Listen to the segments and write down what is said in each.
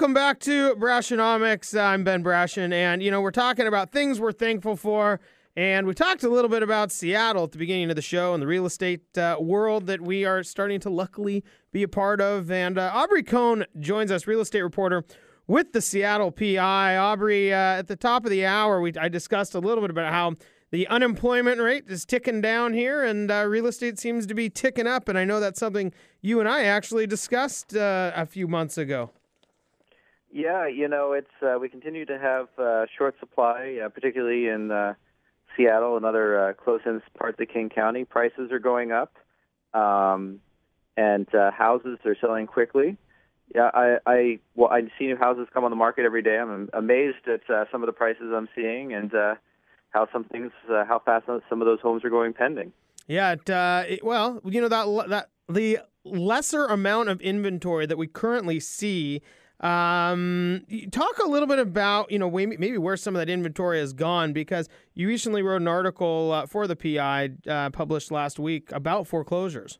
Welcome back to Brashenomics. I'm Ben Brashen, and you know we're talking about things we're thankful for, and we talked a little bit about Seattle at the beginning of the show and the real estate uh, world that we are starting to luckily be a part of. And uh, Aubrey Cohen joins us, real estate reporter with the Seattle PI. Aubrey, uh, at the top of the hour, we I discussed a little bit about how the unemployment rate is ticking down here, and uh, real estate seems to be ticking up. And I know that's something you and I actually discussed uh, a few months ago. Yeah, you know, it's uh, we continue to have uh, short supply, uh, particularly in uh, Seattle and other uh, close-in parts of King County. Prices are going up, um, and uh, houses are selling quickly. Yeah, I, I well, I see new houses come on the market every day. I'm amazed at uh, some of the prices I'm seeing and uh, how some things, uh, how fast some of those homes are going pending. Yeah, it, uh, it, well, you know that that the lesser amount of inventory that we currently see um, talk a little bit about you know maybe where some of that inventory has gone because you recently wrote an article uh, for the PI uh, published last week about foreclosures.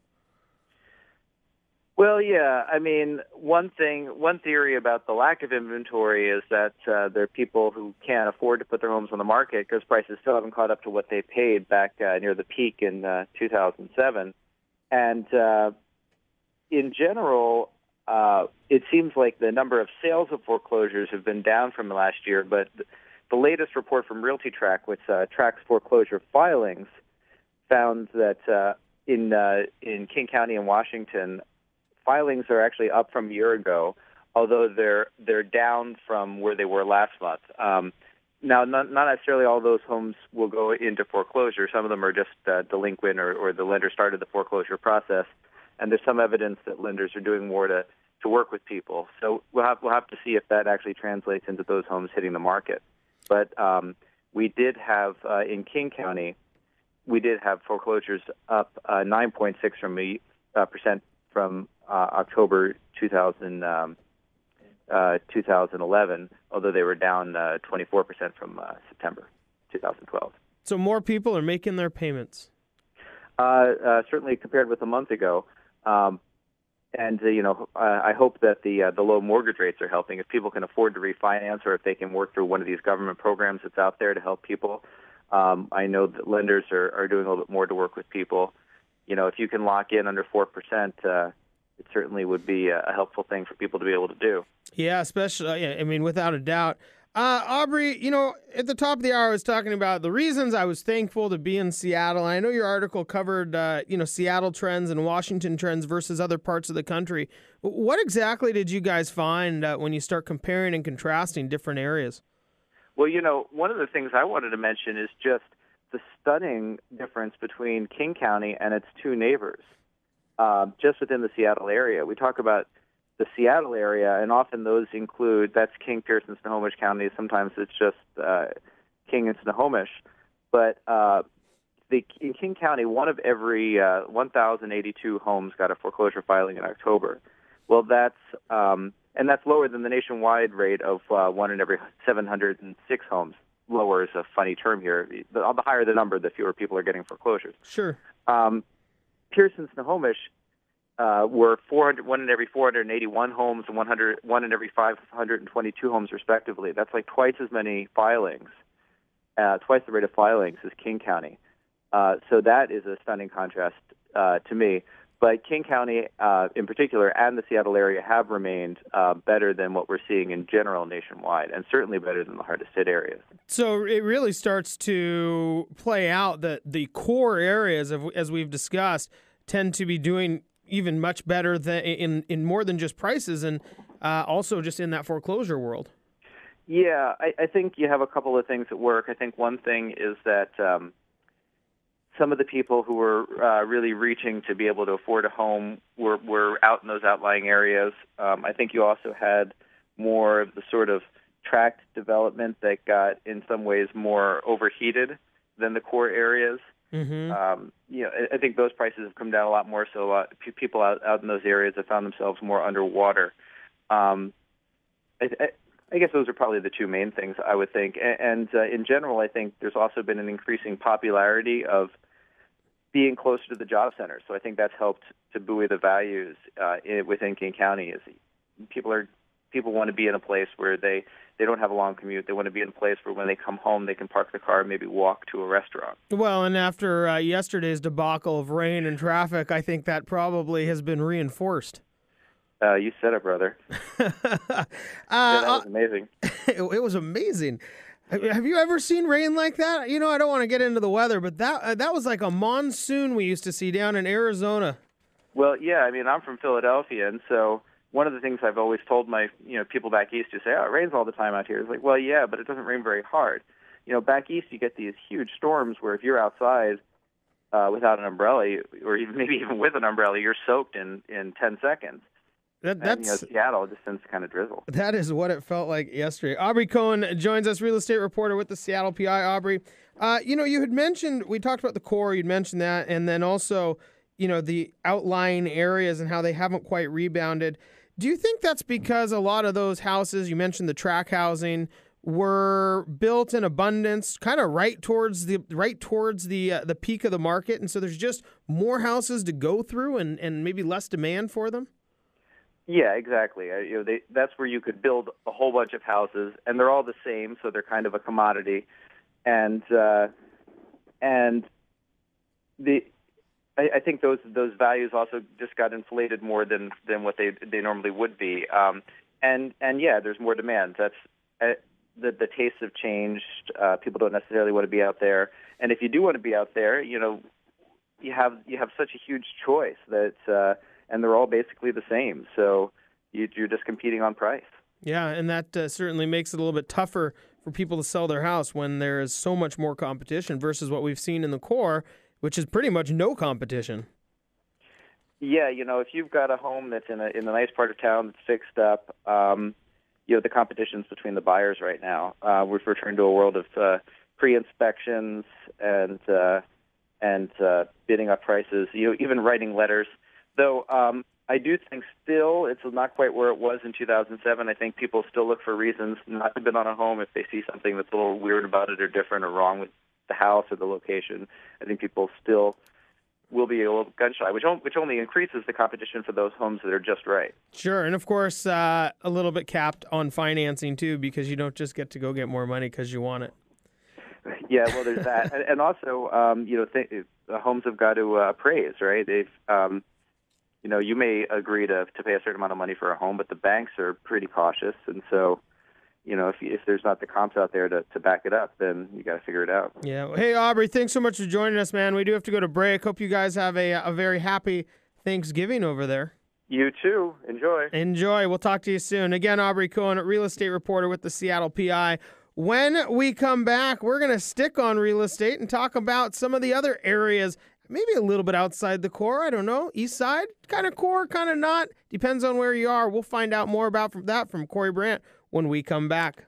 Well, yeah. I mean, one thing, one theory about the lack of inventory is that uh, there are people who can't afford to put their homes on the market because prices still haven't caught up to what they paid back uh, near the peak in uh, 2007. And uh, in general, it seems like the number of sales of foreclosures have been down from last year, but the latest report from RealtyTrac, which uh, tracks foreclosure filings, found that uh, in uh, in King County and Washington, filings are actually up from a year ago, although they're they're down from where they were last month. Um, now, not, not necessarily all those homes will go into foreclosure. Some of them are just uh, delinquent, or, or the lender started the foreclosure process and there's some evidence that lenders are doing more to to work with people. So we'll have we'll have to see if that actually translates into those homes hitting the market. But um, we did have uh, in King County, we did have foreclosures up uh, 9.6 from a, uh, percent from uh, October 2000, um, uh, 2011, although they were down 24% uh, from September 2012. So more people are making their payments. certainly compared with a month ago. Um, and uh, you know, uh, I hope that the uh, the low mortgage rates are helping. If people can afford to refinance, or if they can work through one of these government programs that's out there to help people, um, I know that lenders are, are doing a little bit more to work with people. You know, if you can lock in under four percent, uh, it certainly would be a, a helpful thing for people to be able to do. Yeah, especially. I mean, without a doubt. Uh, Aubrey, you know, at the top of the hour, I was talking about the reasons I was thankful to be in Seattle. And I know your article covered, uh, you know, Seattle trends and Washington trends versus other parts of the country. What exactly did you guys find uh, when you start comparing and contrasting different areas? Well, you know, one of the things I wanted to mention is just the stunning difference between King County and its two neighbors, uh, just within the Seattle area. We talk about the Seattle area, and often those include that's King, Pierce, and Snohomish counties. Sometimes it's just uh, King and Snohomish, but uh, the, in King County, one of every uh, 1,082 homes got a foreclosure filing in October. Well, that's um, and that's lower than the nationwide rate of uh, one in every 706 homes. Lower is a funny term here. The, the higher the number, the fewer people are getting foreclosures. Sure. Um, Pierce and Snohomish uh, were 400, one in every 481 homes and 100, one in every 522 homes, respectively. That's like twice as many filings, uh, twice the rate of filings as King County. Uh, so that is a stunning contrast uh, to me. But King County, uh, in particular, and the Seattle area have remained uh, better than what we're seeing in general nationwide, and certainly better than the hardest hit areas. So it really starts to play out that the core areas, of, as we've discussed, tend to be doing even much better than in in more than just prices and uh, also just in that foreclosure world. Yeah, I, I, think you have a couple of things at work. I think one thing is that um, some of the people who were uh, really reaching to be able to afford a home were were out in those outlying areas. Um, I think you also had more of the sort of tract development that got in some ways more overheated than the core areas. Mm-hmm. Um, you know, I, I think those prices have come down a lot more. So a lot people out, out in those areas have found themselves more underwater. Um, I, I, I guess those are probably the two main things I would think. And, and uh, in general, I think there's also been an increasing popularity of being closer to the job center. So I think that's helped to buoy the values uh, in, within King County. Is people are people want to be in a place where they they don't have a long commute. They want to be in a place where when they come home, they can park the car and maybe walk to a restaurant. Well, and after uh, yesterday's debacle of rain and traffic, I think that probably has been reinforced. Uh, you said it, brother. uh, yeah, that was amazing. it, it was amazing. Have you ever seen rain like that? You know, I don't want to get into the weather, but that uh, that was like a monsoon we used to see down in Arizona. Well, yeah, I mean, I'm from Philadelphia, and so one of the things I've always told my you know people back east who say, "Oh, it rains all the time out here." It's like, well, yeah, but it doesn't rain very hard. You know, back east you get these huge storms where if you're outside uh, without an umbrella, or even maybe even with an umbrella, you're soaked in in 10 seconds. That, that's and, you know, Seattle just tends to kind of drizzle. That is what it felt like yesterday. Aubrey Cohen joins us, real estate reporter with the Seattle PI. Aubrey, uh, you know, you had mentioned we talked about the core. You'd mentioned that, and then also, you know, the outlying areas and how they haven't quite rebounded. Do you think that's because a lot of those houses you mentioned the tract housing were built in abundance, kind of right towards the right towards the uh, the peak of the market, and so there's just more houses to go through, and and maybe less demand for them? Yeah, exactly. Uh, you know, they, that's where you could build a whole bunch of houses, and they're all the same, so they're kind of a commodity. And uh, and the I, I think those those values also just got inflated more than than what they they normally would be. Um, and and yeah, there's more demand. That's uh, the the tastes have changed. Uh, people don't necessarily want to be out there, and if you do want to be out there, you know, you have you have such a huge choice that. Uh, and they're all basically the same. So you, are just competing on price. Yeah, and that uh, certainly makes it a little bit tougher for people to sell their house when there is so much more competition versus what we've seen in the core, which is pretty much no competition. Yeah, you know, if you've got a home that's in a in a nice part of town that's fixed up, um, you know, the competition's between the buyers right now. Uh, we've returned to a world of uh, pre-inspections and uh, and uh, bidding up prices. You know, even writing letters Though um, I do think still it's not quite where it was in 2007. I think people still look for reasons not to bid on a home if they see something that's a little weird about it or different or wrong with the house or the location. I think people still will be a little gun shy, which which only increases the competition for those homes that are just right. Sure, and of course uh, a little bit capped on financing too, because you don't just get to go get more money because you want it. Yeah, well, there's that, and, and also um, you know th- the homes have got to uh, appraise, right? They've um, you know, you may agree to to pay a certain amount of money for a home, but the banks are pretty cautious, and so you know, if if there's not the comps out there to, to back it up, then you got to figure it out. Yeah. Hey, Aubrey, thanks so much for joining us, man. We do have to go to break. Hope you guys have a a very happy Thanksgiving over there. You too. Enjoy. Enjoy. We'll talk to you soon. Again, Aubrey Cohen, real estate reporter with the Seattle PI. When we come back, we're going to stick on real estate and talk about some of the other areas maybe a little bit outside the core. I don't know. East side, kind of core, kind of not. Depends on where you are. We'll find out more about from that from Corey Brandt when we come back.